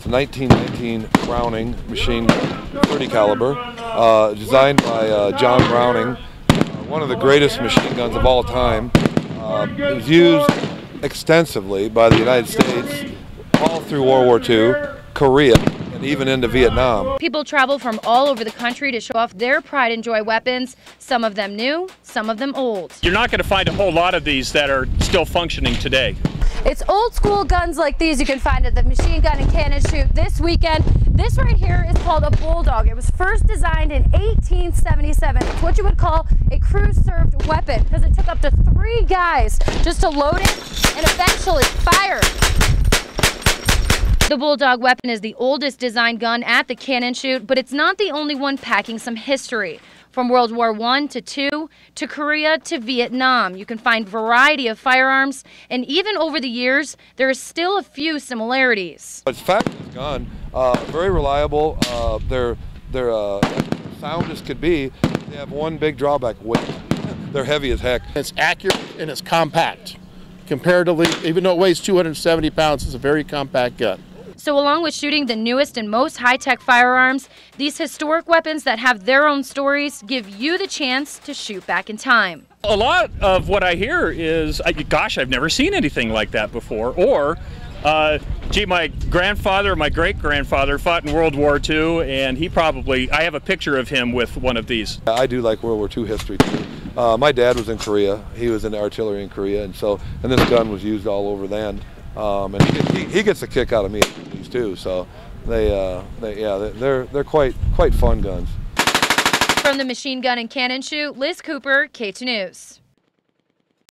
It's a 1919 Browning machine 30 caliber, uh, designed by uh, John Browning, uh, one of the greatest machine guns of all time. Uh, it was used extensively by the United States all through World War II, Korea, and even into Vietnam. People travel from all over the country to show off their pride and joy weapons, some of them new, some of them old. You're not going to find a whole lot of these that are still functioning today. It's old school guns like these you can find at the Machine Gun and Cannon Shoot this weekend. This right here is called a Bulldog. It was first designed in 1877. It's what you would call a crew-served weapon because it took up to three guys just to load it and eventually fire. The Bulldog weapon is the oldest designed gun at the Cannon Shoot, but it's not the only one packing some history. From World War I to II, to Korea to Vietnam, you can find variety of firearms, and even over the years, there are still a few similarities. It's fabulous gun, uh, very reliable. Uh, they're they're uh, sound as could be. They have one big drawback: weight. they're heavy as heck. It's accurate and it's compact. Comparatively, even though it weighs 270 pounds, it's a very compact gun. So along with shooting the newest and most high-tech firearms, these historic weapons that have their own stories give you the chance to shoot back in time. A lot of what I hear is, gosh, I've never seen anything like that before, or uh, gee, my grandfather, or my great grandfather fought in World War II, and he probably, I have a picture of him with one of these. I do like World War II history too. Uh, my dad was in Korea, he was in the artillery in Korea, and so, and this gun was used all over then. Um, and he, he, gets a kick out of me these too. So they, uh, they yeah, they're they're quite quite fun guns. From the Machine Gun and Cannon Shoot, Liz Cooper, K2 News.